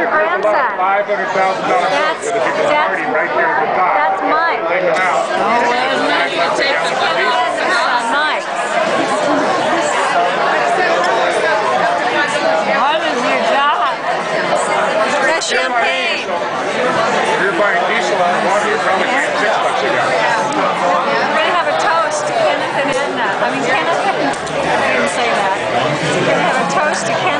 your grandson. Five hundred thousand dollars. That's that's right here at the top. That's mine. Take out. Oh. Take the. What is your job? Champagne. You're buying diesel out of water, you're probably six bucks a gallon. We're gonna have a toast to Kenneth and Edna. I mean Kenneth. I didn't say that. We're gonna have a toast to Kenneth.